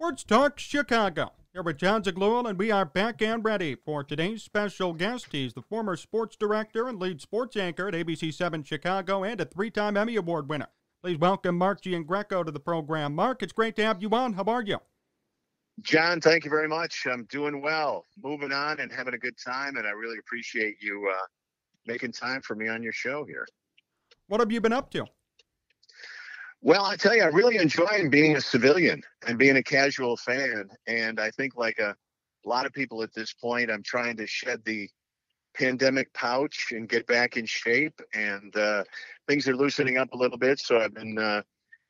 Sports Talk Chicago. Here with Jon Zaghloul, and we are back and ready for today's special guest. He's the former sports director and lead sports anchor at ABC 7 Chicago and a three time Emmy Award winner. Please welcome Mark Giangreco to the program. Mark, it's great to have you on. How are you? Jon, thank you very much. I'm doing well, moving on and having a good time, and I really appreciate you uh, making time for me on your show here. What have you been up to? Well, I tell you, I really enjoy being a civilian and being a casual fan. And I think, like a, a lot of people at this point, I'm trying to shed the pandemic pouch and get back in shape. And uh, things are loosening up a little bit. So I've been uh,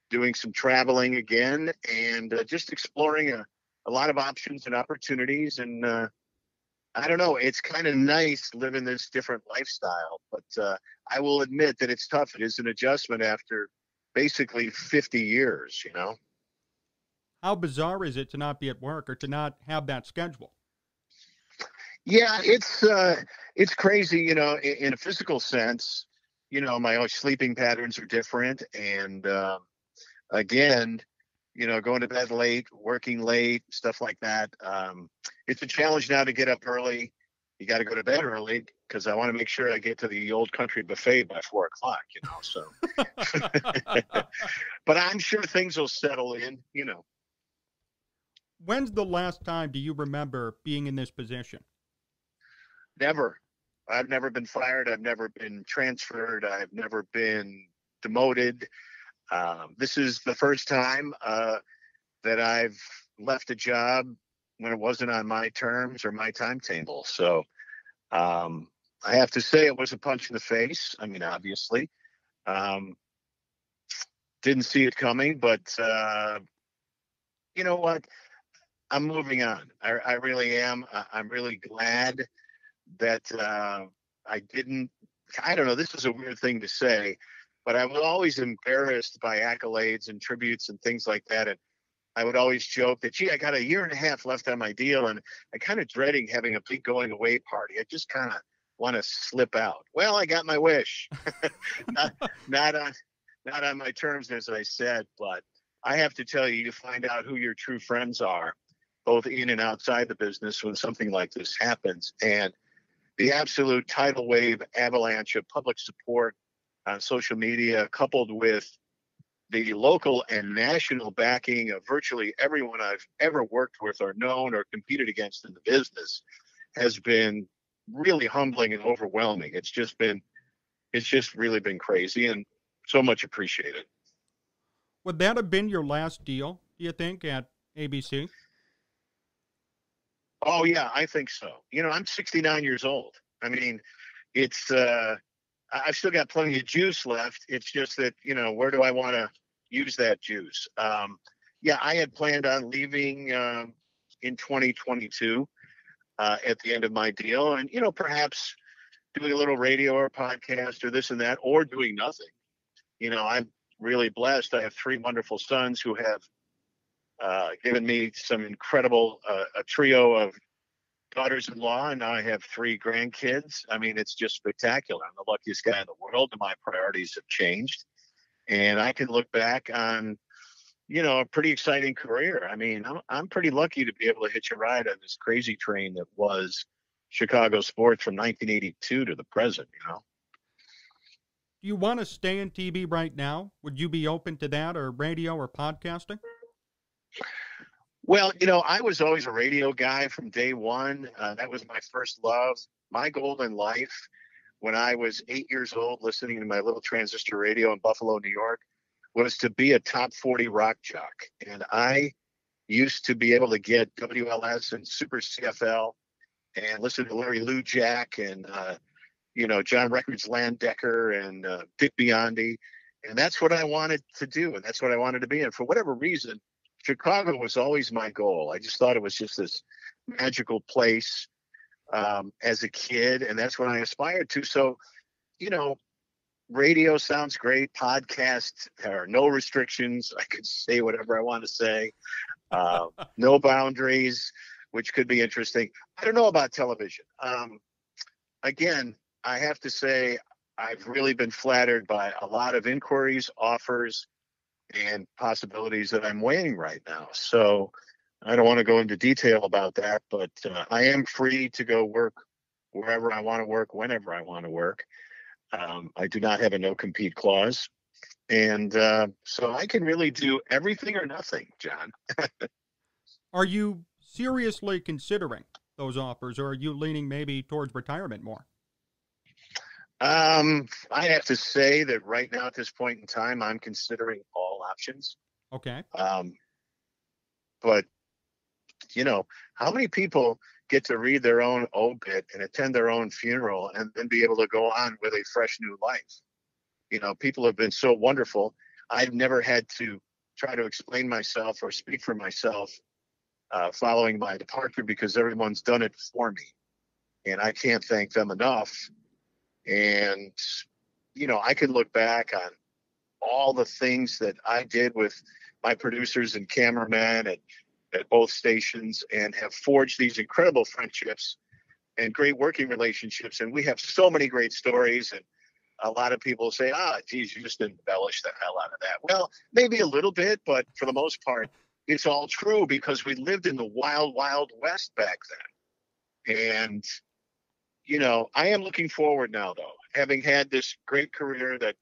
doing some traveling again and uh, just exploring a, a lot of options and opportunities. And uh, I don't know, it's kind of nice living this different lifestyle. But uh, I will admit that it's tough. It is an adjustment after basically 50 years, you know? How bizarre is it to not be at work or to not have that schedule? Yeah, it's uh, it's crazy, you know, in, in, a physical sense. You know, my sleeping patterns are different, and uh, again, you know, going to bed late, working late, stuff like that. Um, it's a challenge now to get up early. You got to go to bed early because I want to make sure I get to the old country buffet by four o'clock, you know. So, but I'm sure things will settle in, you know. When's the last time do you remember being in this position? Never. I've never been fired. I've never been transferred. I've never been demoted. Um, this is the first time uh, that I've left a job when it wasn't on my terms or my timetable. So, um, I have to say it was a punch in the face. I mean, obviously, um, didn't see it coming, but uh, you know what? I'm moving on. I, I really am. I, am really glad that uh, I didn't. I don't know. This is a weird thing to say, but I was always embarrassed by accolades and tributes and things like that. And I would always joke that, gee, I got a year and a half left on my deal, and I kind of dreading having a big going away party. I just kind of want to slip out. Well, I got my wish. not, not on not on my terms, as I said, but I have to tell you, you find out who your true friends are, both in and outside the business, when something like this happens. And the absolute tidal wave avalanche of public support on social media, coupled with the local and national backing of virtually everyone I've ever worked with or known or competed against in the business, has been really humbling and overwhelming. It's just been, it's just really been crazy and so much appreciated. Would that have been your last deal, do you think, at ABC? Oh, yeah, I think so. You know, I'm 69 years old. I mean, it's, uh, I've still got plenty of juice left. It's just that, you know, where do I want to use that juice? Um, yeah, I had planned on leaving um, in 2022 uh, at the end of my deal, and you know perhaps doing a little radio or podcast or this and that, or doing nothing. You know, I'm really blessed. I have three wonderful sons who have uh, given me some incredible uh, a trio of daughters-in-law, and now I have three grandkids. I mean, it's just spectacular. I'm the luckiest guy in the world, and my priorities have changed. And I can look back on you know, a pretty exciting career. I mean, I'm, I'm pretty lucky to be able to hitch a ride on this crazy train that was Chicago sports from 1982 to the present, you know. Do you want to stay in TV right now? Would you be open to that or radio or podcasting? Well, you know, I was always a radio guy from day one. Uh, that was my first love. My goal in life when I was eight years old, listening to my little transistor radio in Buffalo, New York, was to be a top 40 rock jock. And I used to be able to get WLS and Super CFL and listen to Larry Lujack and, uh, you know, John Records Landecker and uh, Dick Biondi. And that's what I wanted to do. And that's what I wanted to be. And for whatever reason, Chicago was always my goal. I just thought it was just this magical place um, as a kid. And that's what I aspired to. So, you know, radio sounds great. Podcast, there are no restrictions. I could say whatever I want to say. Uh, no boundaries, which could be interesting. I don't know about television. Um, again, I have to say I've really been flattered by a lot of inquiries, offers, and possibilities that I'm weighing right now. So I don't want to go into detail about that, but uh, I am free to go work wherever I want to work, whenever I want to work. Um, I do not have a no compete clause. And uh, so I can really do everything or nothing, Jon. are you seriously considering those offers, or are you leaning maybe towards retirement more? Um, I have to say that right now at this point in time, I'm considering all options. Okay. Um, but you know, how many people get to read their own obit and attend their own funeral and then be able to go on with a fresh new life? You know, people have been so wonderful. I've never had to try to explain myself or speak for myself uh, following my departure because everyone's done it for me. And I can't thank them enough. And, you know, I can look back on all the things that I did with my producers and cameramen at, at both stations and have forged these incredible friendships and great working relationships. And we have so many great stories. And a lot of people say, ah, geez, you just embellish the hell out of that. Well, maybe a little bit, but for the most part, it's all true because we lived in the wild, wild west back then. And, you know, I am looking forward now, though, having had this great career that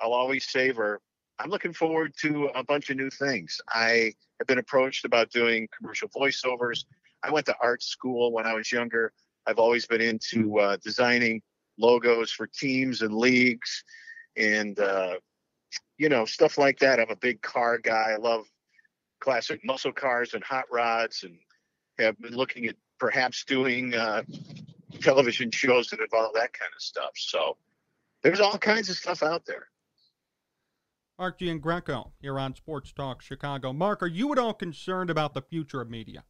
I'll always savor. I'm looking forward to a bunch of new things. I have been approached about doing commercial voiceovers. I went to art school when I was younger. I've always been into uh, designing logos for teams and leagues and, uh, you know, stuff like that. I'm a big car guy. I love classic muscle cars and hot rods and have been looking at perhaps doing uh, television shows that involve that kind of stuff. So there's all kinds of stuff out there. Mark Giangreco here on Sports Talk Chicago. Mark, are you at all concerned about the future of media?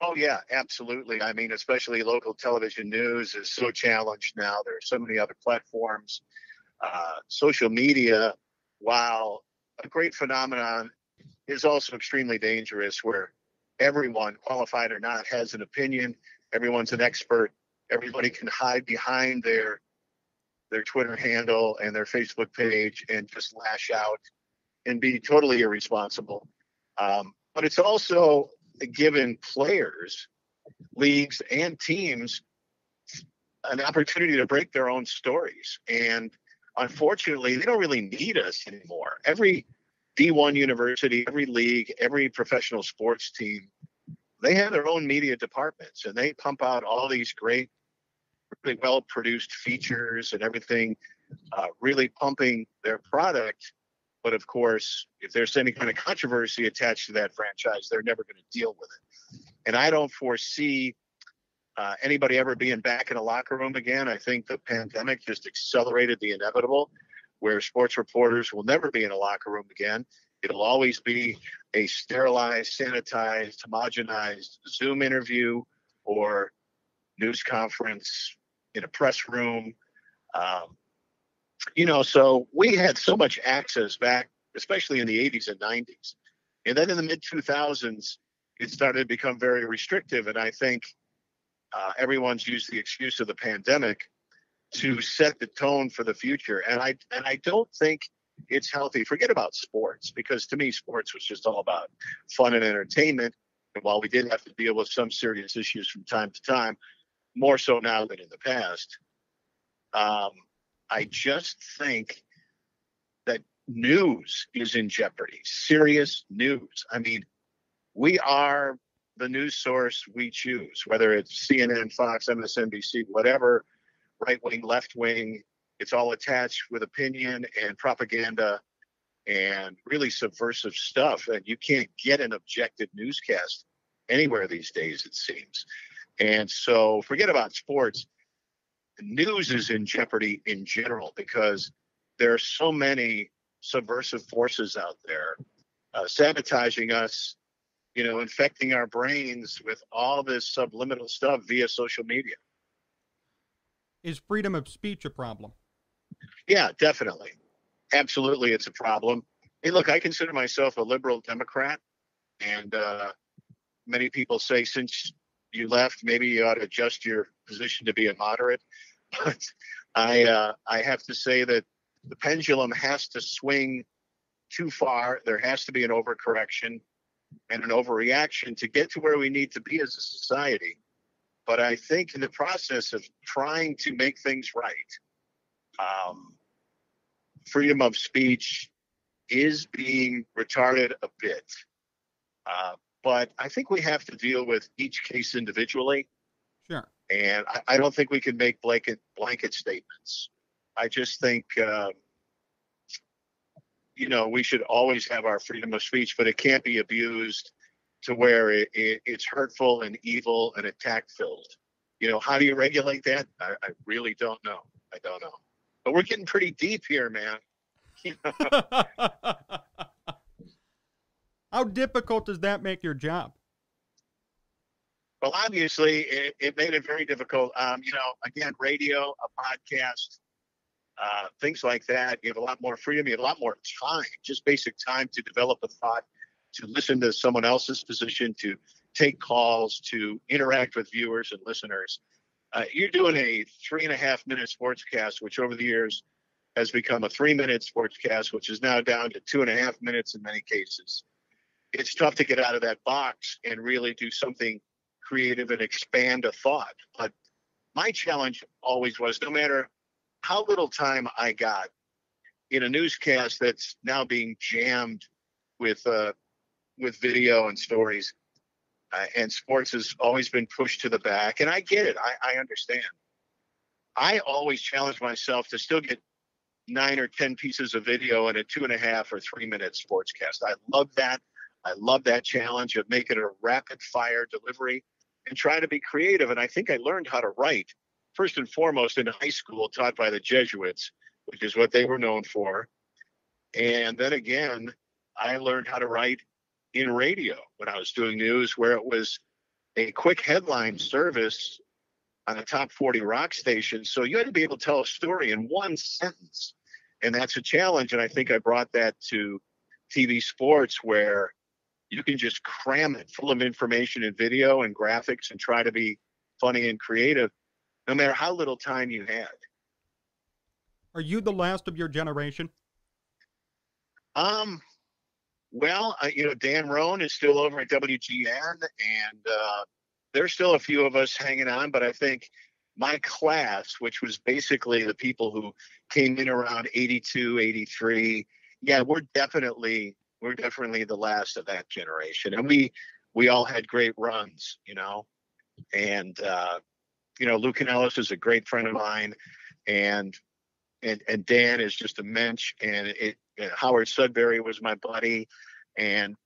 Oh yeah, absolutely. I mean, especially local television news is so challenged now. There are so many other platforms. Uh, social media, while a great phenomenon, is also extremely dangerous where everyone, qualified or not, has an opinion. Everyone's an expert. Everybody can hide behind their their Twitter handle and their Facebook page and just lash out and be totally irresponsible. Um, but it's also given players, leagues, and teams an opportunity to break their own stories. And unfortunately, they don't really need us anymore. Every D1 university, every league, every professional sports team, they have their own media departments and they pump out all these great, really well produced features and everything, uh, really pumping their product. But of course, if there's any kind of controversy attached to that franchise, they're never going to deal with it. And I don't foresee uh, anybody ever being back in a locker room again. I think the pandemic just accelerated the inevitable where sports reporters will never be in a locker room again. It'll always be a sterilized, sanitized, homogenized Zoom interview or news conference in a press room. Um, you know, so we had so much access back, especially in the 80s and 90s. And then in the mid 2000s, it started to become very restrictive. And I think uh, everyone's used the excuse of the pandemic to set the tone for the future. And I and I don't think it's healthy. Forget about sports because to me, sports was just all about fun and entertainment. And while we did have to deal with some serious issues from time to time, more so now than in the past, um, I just think that news is in jeopardy. Serious news. I mean, we are the news source we choose, whether it's CNN, Fox, MSNBC, whatever right wing, left wing. It's all attached with opinion and propaganda and really subversive stuff. And you can't get an objective newscast anywhere these days, it seems. And so forget about sports. News is in jeopardy in general because there are so many subversive forces out there uh, sabotaging us, you know, infecting our brains with all this subliminal stuff via social media. Is freedom of speech a problem? Yeah, definitely. Absolutely, it's a problem. Hey, look, I consider myself a liberal Democrat, and uh, many people say since you left, maybe you ought to adjust your position to be a moderate. But I, uh, I have to say that the pendulum has to swing too far. There has to be an overcorrection. and an overreaction to get to where we need to be as a society. But I think in the process of trying to make things right, um, freedom of speech is being retarded a bit. Uh, but I think we have to deal with each case individually. Sure. And I, I don't think we can make blanket blanket statements. I just think, uh, you know, we should always have our freedom of speech, but it can't be abused to where it, it, it's hurtful and evil and attack filled. You know, how do you regulate that? I, I really don't know. I don't know. But we're getting pretty deep here, man. How difficult does that make your job? Well, obviously, it, it made it very difficult. Um, you know, again, radio, a podcast, uh, things like that. You have a lot more freedom. You have a lot more time, just basic time to develop a thought, to listen to someone else's position, to take calls, to interact with viewers and listeners. Uh, you're doing a three and a half minute sportscast, which over the years has become a three minute sportscast, which is now down to two and a half minutes in many cases. It's tough to get out of that box and really do something creative and expand a thought. But my challenge always was no matter how little time I got in a newscast that's now being jammed with uh, with video and stories, uh, and sports has always been pushed to the back. And I get it. I, I understand. I always challenge myself to still get nine or 10 pieces of video in a two and a half or three minute sportscast. I love that. I love that challenge of making a rapid fire delivery and trying to be creative. And I think I learned how to write first and foremost in high school, taught by the Jesuits, which is what they were known for. And then again, I learned how to write in radio when I was doing news, where it was a quick headline service on a top 40 rock station. So you had to be able to tell a story in one sentence. And that's a challenge. And I think I brought that to TV sports where you can just cram it full of information and video and graphics and try to be funny and creative, no matter how little time you had. Are you the last of your generation? Um, well, uh, you know, Dan Roan is still over at WGN, and uh, there's still a few of us hanging on, but I think my class, which was basically the people who came in around 82, 83, yeah, we're definitely we're definitely the last of that generation, and we we all had great runs, you know, and uh, you know, Lou Canellis is a great friend of mine, and and and Dan is just a mensch, and it and Howard Sudberry was my buddy, and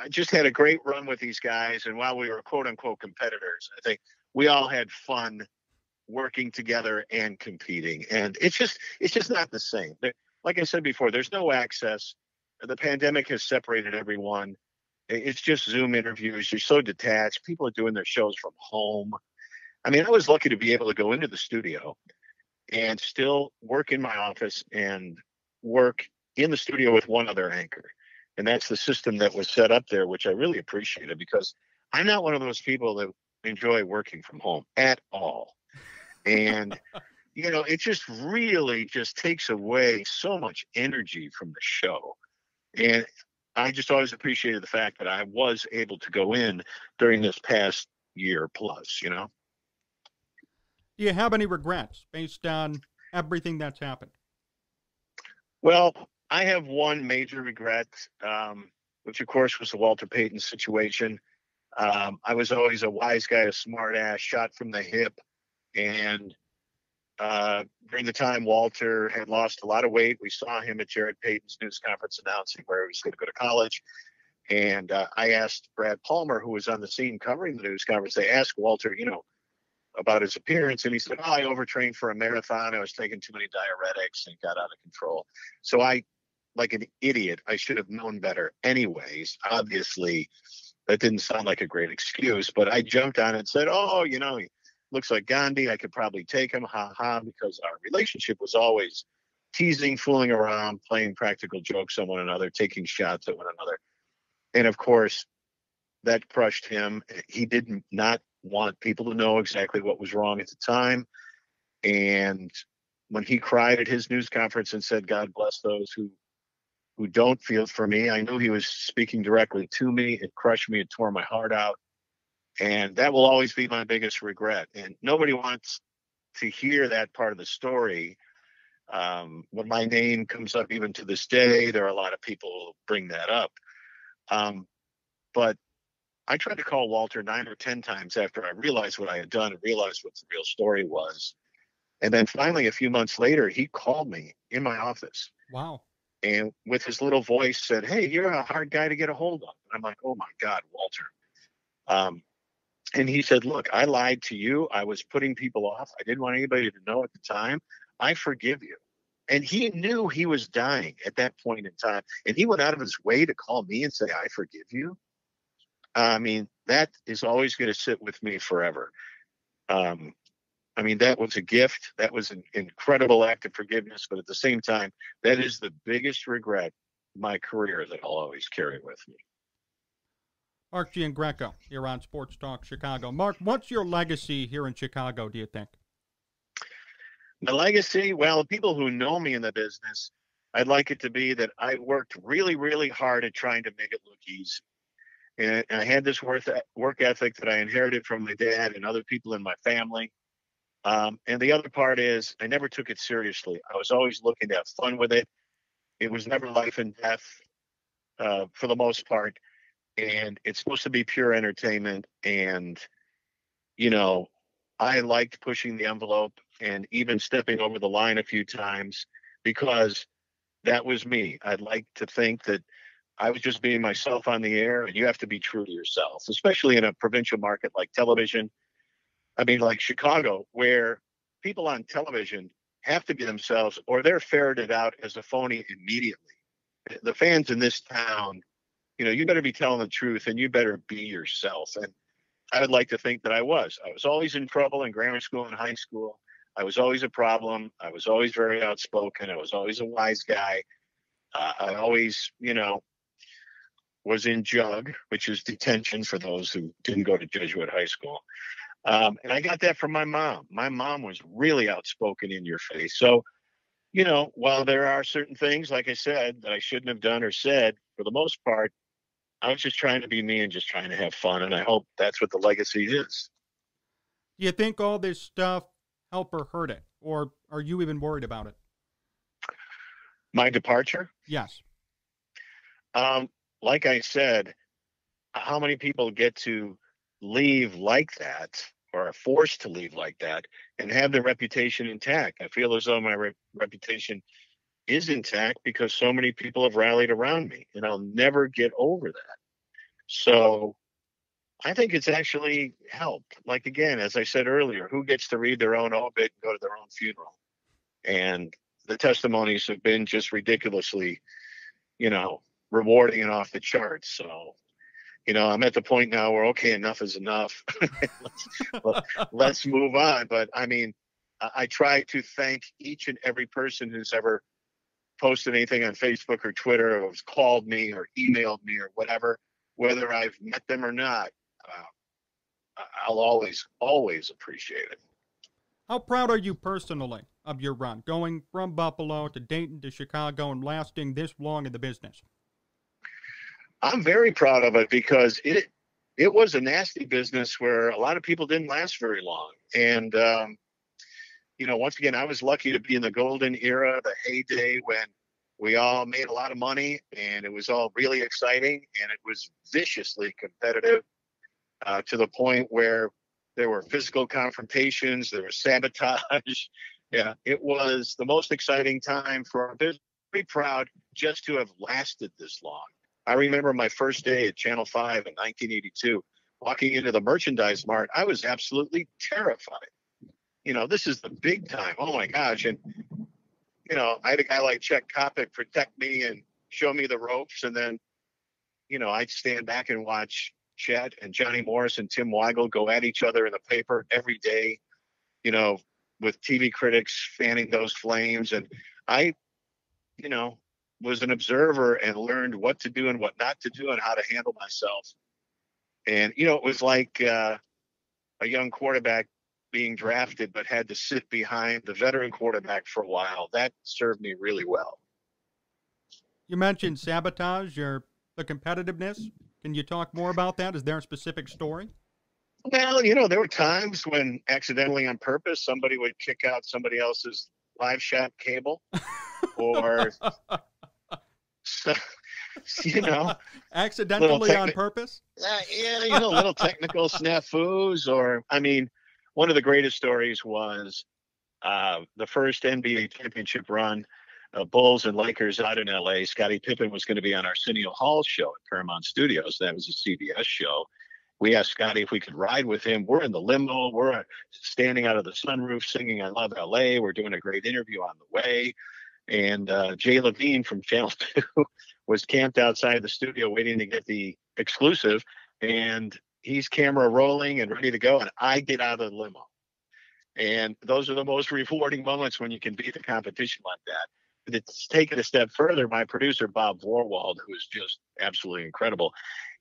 I just had a great run with these guys. And while we were quote unquote competitors, I think we all had fun working together and competing. And it's just it's just not the same. Like I said before, there's no access. The pandemic has separated everyone. It's just Zoom interviews. You're so detached. People are doing their shows from home. I mean, I was lucky to be able to go into the studio and still work in my office and work in the studio with one other anchor. And that's the system that was set up there, which I really appreciated because I'm not one of those people that enjoy working from home at all. And, you know, it just really just takes away so much energy from the show. And I just always appreciated the fact that I was able to go in during this past year plus, you know. Do you have any regrets based on everything that's happened? Well, I have one major regret, um, which of course was the Walter Payton situation. Um, I was always a wise guy, a smart ass, shot from the hip. And uh, during the time Walter had lost a lot of weight, we saw him at Jared Payton's news conference announcing where he was going to go to college. And uh, I asked Brad Palmer, who was on the scene covering the news conference, they asked Walter, you know, about his appearance. And he said, Oh, I overtrained for a marathon. I was taking too many diuretics and got out of control. So I like an idiot. I should have known better anyways. Obviously, that didn't sound like a great excuse, but I jumped on it and said, Oh, you know, looks like Gandhi. I could probably take him, ha ha, because our relationship was always teasing, fooling around, playing practical jokes on one another, taking shots at one another. And of course, that crushed him. He did not want people to know exactly what was wrong at the time. And when he cried at his news conference and said, God bless those who who don't feel for me. I knew he was speaking directly to me. It crushed me. It tore my heart out. And that will always be my biggest regret. And nobody wants to hear that part of the story. Um, when my name comes up, even to this day, there are a lot of people who bring that up. Um, but I tried to call Walter nine or 10 times after I realized what I had done and realized what the real story was. And then finally, a few months later, he called me in my office. Wow. And with his little voice said, Hey, you're a hard guy to get a hold of. And I'm like, Oh my God, Walter. Um, and he said, Look, I lied to you. I was putting people off. I didn't want anybody to know at the time. I forgive you. And he knew he was dying at that point in time. And he went out of his way to call me and say, I forgive you. I mean, that is always going to sit with me forever. Um, I mean, that was a gift. That was an incredible act of forgiveness. But at the same time, that is the biggest regret my career that I'll always carry with me. Mark Giangreco, you're on Sports Talk Chicago. Mark, what's your legacy here in Chicago, do you think? The legacy, well, people who know me in the business, I'd like it to be that I worked really, really hard at trying to make it look easy. And I had this work ethic that I inherited from my dad and other people in my family. Um, and the other part is I never took it seriously. I was always looking to have fun with it. It was never life and death uh, for the most part. And it's supposed to be pure entertainment. And, you know, I liked pushing the envelope and even stepping over the line a few times because that was me. I'd like to think that I was just being myself on the air, and you have to be true to yourself, especially in a provincial market like television. I mean, like Chicago, where people on television have to be themselves or they're ferreted out as a phony immediately. The fans in this town, you know, you better be telling the truth and you better be yourself. And I would like to think that I was. I was always in trouble in grammar school and high school. I was always a problem. I was always very outspoken. I was always a wise guy. Uh, I always, you know, was in JUG, which is detention for those who didn't go to Jesuit high school. Um, and I got that from my mom. My mom was really outspoken in your face. So, you know, while there are certain things, like I said, that I shouldn't have done or said, for the most part, I was just trying to be me and just trying to have fun. And I hope that's what the legacy is. Do you think all this stuff help or hurt it? Or are you even worried about it? My departure? Yes. Um, like I said, how many people get to leave like that or are forced to leave like that and have their reputation intact? I feel as though my re- reputation is intact because so many people have rallied around me and I'll never get over that. So I think it's actually helped. Like again, as I said earlier, who gets to read their own obit and go to their own funeral? And the testimonies have been just ridiculously, you know, rewarding and off the charts. So, you know, I'm at the point now where okay, enough is enough. let's, let's move on. But I mean, I, I try to thank each and every person who's ever posted anything on Facebook or Twitter or has called me or emailed me or whatever, whether I've met them or not. Uh, I'll always, always appreciate it. How proud are you personally of your run, going from Buffalo to Dayton to Chicago and lasting this long in the business? I'm very proud of it because it it was a nasty business where a lot of people didn't last very long. And um, you know, once again, I was lucky to be in the golden era, the heyday when we all made a lot of money and it was all really exciting and it was viciously competitive uh, to the point where there were physical confrontations, there was sabotage. yeah, it was the most exciting time for our business. Very proud just to have lasted this long. I remember my first day at Channel 5 in 1982, walking into the merchandise mart. I was absolutely terrified. You know, this is the big time. Oh my gosh. And, you know, I had a guy like Chet Coppock protect me and show me the ropes. And then, you know, I'd stand back and watch Chet and Johnny Morris and Tim Weigel go at each other in the paper every day, you know, with TV critics fanning those flames. And I, you know, was an observer and learned what to do and what not to do and how to handle myself. And you know, it was like uh, a young quarterback being drafted but had to sit behind the veteran quarterback for a while. That served me really well. You mentioned sabotage or the competitiveness. Can you talk more about that? Is there a specific story? Well, you know, there were times when accidentally on purpose somebody would kick out somebody else's live shot cable or so, you know accidentally techni- on purpose uh, yeah you know little technical snafus or i mean one of the greatest stories was uh, the first nba championship run uh, bulls and lakers out in la scottie pippen was going to be on arsenio hall show at paramount studios that was a cbs show we asked Scottie if we could ride with him. We're in the limo. We're standing out of the sunroof singing I Love LA. We're doing a great interview on the way. And uh, Jay Levine from Channel 2 was camped outside the studio waiting to get the exclusive. And he's camera rolling and ready to go. And I get out of the limo. And those are the most rewarding moments when you can beat the competition like that But it's taken a step further. My producer, Bob Vorwald, who is just absolutely incredible,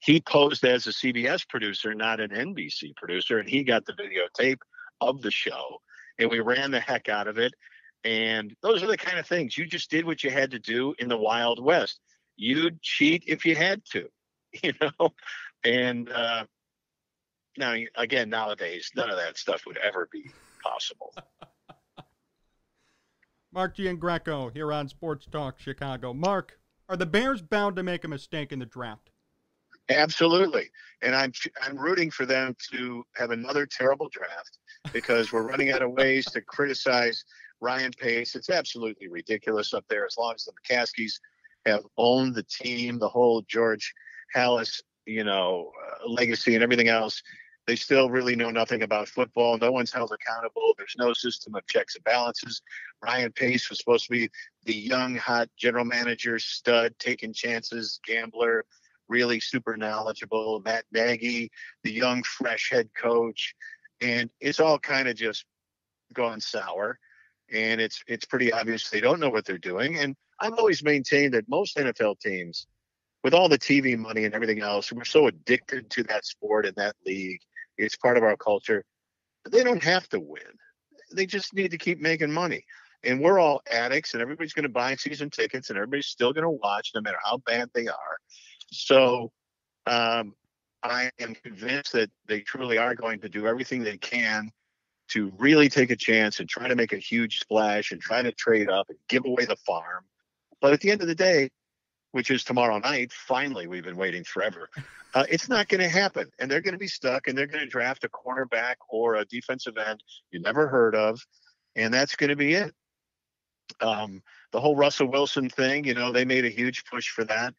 he posed as a CBS producer, not an NBC producer, and he got the videotape of the show, and we ran the heck out of it. And those are the kind of things you just did what you had to do in the Wild West. You'd cheat if you had to, you know. And uh, now, again, nowadays, none of that stuff would ever be possible. Mark Giangreco here on Sports Talk Chicago. Mark, are the Bears bound to make a mistake in the draft? Absolutely, and I'm I'm rooting for them to have another terrible draft because we're running out of ways to criticize Ryan Pace. It's absolutely ridiculous up there. As long as the McCaskeys have owned the team, the whole George Halas, you know, uh, legacy and everything else, they still really know nothing about football. No one's held accountable. There's no system of checks and balances. Ryan Pace was supposed to be the young, hot general manager, stud, taking chances, gambler, really super knowledgeable. Matt Nagy, the young, fresh head coach. And it's all kind of just gone sour. And it's it's pretty obvious they don't know what they're doing. And I've always maintained that most NFL teams, with all the TV money and everything else, we're so addicted to that sport and that league it's part of our culture. They don't have to win. They just need to keep making money. And we're all addicts, and everybody's going to buy season tickets, and everybody's still going to watch, no matter how bad they are. So um, I am convinced that they truly are going to do everything they can to really take a chance and try to make a huge splash and try to trade up and give away the farm. But at the end of the day, which is tomorrow night. Finally, we've been waiting forever. Uh, it's not going to happen, and they're going to be stuck, and they're going to draft a cornerback or a defensive end you never heard of, and that's going to be it. Um, the whole Russell Wilson thing, you know, they made a huge push for that.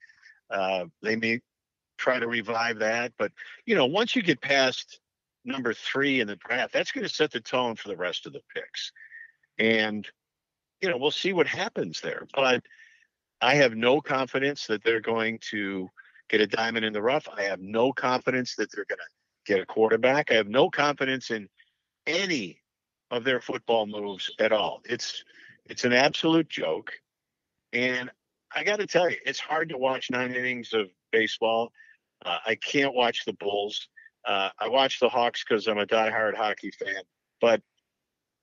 Uh, they may try to revive that, but you know, once you get past number three in the draft, that's going to set the tone for the rest of the picks, and you know, we'll see what happens there, but I have no confidence that they're going to get a diamond in the rough. I have no confidence that they're going to get a quarterback. I have no confidence in any of their football moves at all. It's it's an absolute joke. And I got to tell you, it's hard to watch nine innings of baseball. Uh, I can't watch the Bulls. Uh, I watch the Hawks because I'm a diehard hockey fan. But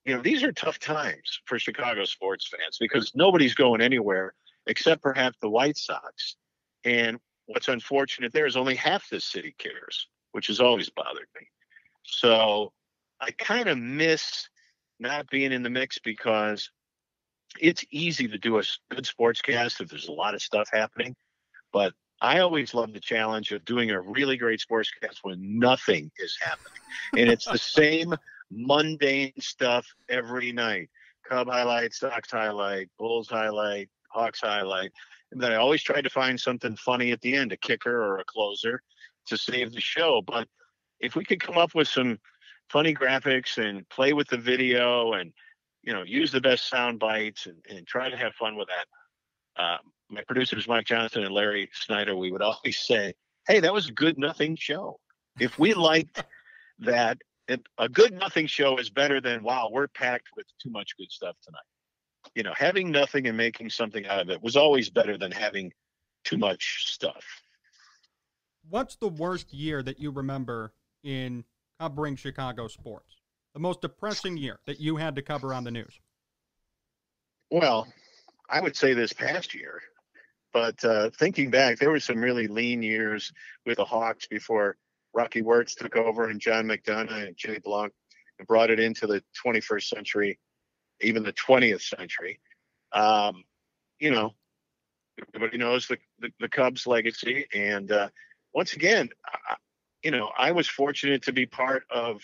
you know, these are tough times for Chicago sports fans because nobody's going anywhere except perhaps the White Sox. And what's unfortunate there is only half the city cares, which has always bothered me. So I kind of miss not being in the mix because it's easy to do a good sportscast if there's a lot of stuff happening. But I always love the challenge of doing a really great sportscast when nothing is happening. and it's the same mundane stuff every night. Cub highlight, Sox highlight, Bulls highlight, Hawks highlight. And then I always tried to find something funny at the end, a kicker or a closer to save the show. But if we could come up with some funny graphics and play with the video and you know use the best sound bites and, and try to have fun with that uh, my producers mike johnson and larry snyder we would always say hey that was a good nothing show if we liked that a good nothing show is better than wow we're packed with too much good stuff tonight you know, having nothing and making something out of it was always better than having too much stuff. What's the worst year that you remember in covering Chicago sports? The most depressing year that you had to cover on the news? Well, I would say this past year. But uh, thinking back, there were some really lean years with the Hawks before Rocky Wirtz took over and John McDonough and Jay Blunk and brought it into the 21st century, even the 20th century. Um, you know, everybody knows the, the, the Cubs legacy. And uh, once again, I, you know, I was fortunate to be part of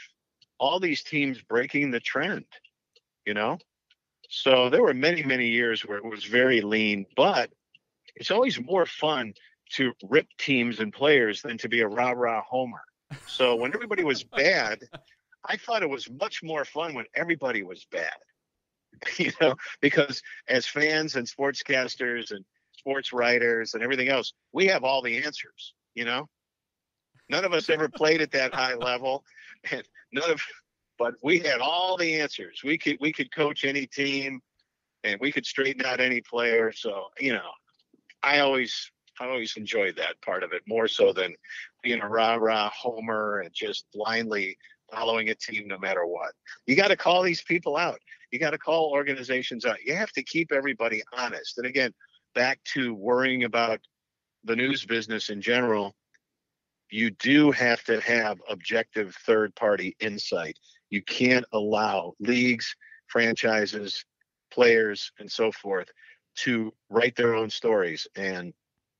all these teams breaking the trend, you know? So there were many, many years where it was very lean, but it's always more fun to rip teams and players than to be a rah rah homer. So when everybody was bad, I thought it was much more fun when everybody was bad. You know, because as fans and sportscasters and sports writers and everything else, we have all the answers, you know. None of us ever played at that high level, and none of, but we had all the answers. We could we could coach any team, and we could straighten out any player. So you know, I always I always enjoyed that part of it more so than being a rah rah homer and just blindly following a team no matter what. You got to call these people out. You got to call organizations out. You have to keep everybody honest. And again, back to worrying about the news business in general, you do have to have objective third party insight. You can't allow leagues, franchises, players, and so forth to write their own stories and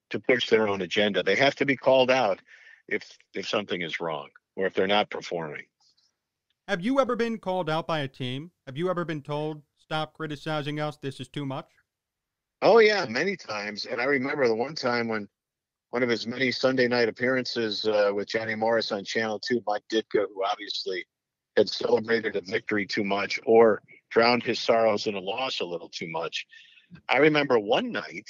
to push their own agenda. They have to be called out if if something is wrong or if they're not performing. Have you ever been called out by a team? Have you ever been told, "Stop criticizing us. This is too much"? Oh yeah, many times. And I remember the one time when one of his many Sunday night appearances uh, with Johnny Morris on Channel Two, Mike Ditka, who obviously had celebrated a victory too much or drowned his sorrows in a loss a little too much. I remember one night,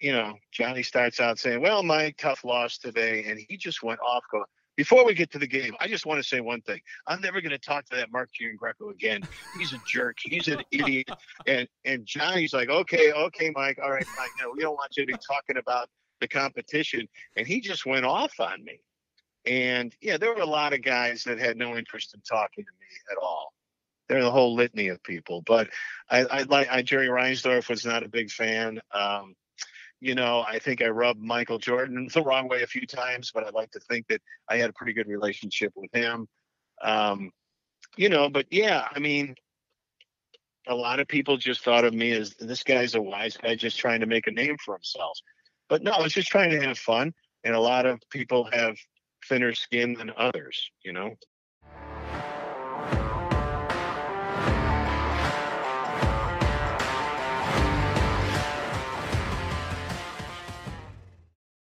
you know, Johnny starts out saying, "Well, Mike, tough loss today," and he just went off going. Before we get to the game, I just want to say one thing. I'm never going to talk to that Mark Giangreco again. He's a jerk. He's an idiot. And and Johnny's like, okay, okay, Mike, all right, Mike. No, we don't want you to be talking about the competition. And he just went off on me. And yeah, there were a lot of guys that had no interest in talking to me at all. There's a whole litany of people, but I, I like I, Jerry Reinsdorf was not a big fan. Um, you know, I think I rubbed Michael Jordan the wrong way a few times, but I'd like to think that I had a pretty good relationship with him. Um, you know, but yeah, I mean, a lot of people just thought of me as this guy's a wise guy just trying to make a name for himself. But no, I was just trying to have fun. And a lot of people have thinner skin than others, you know?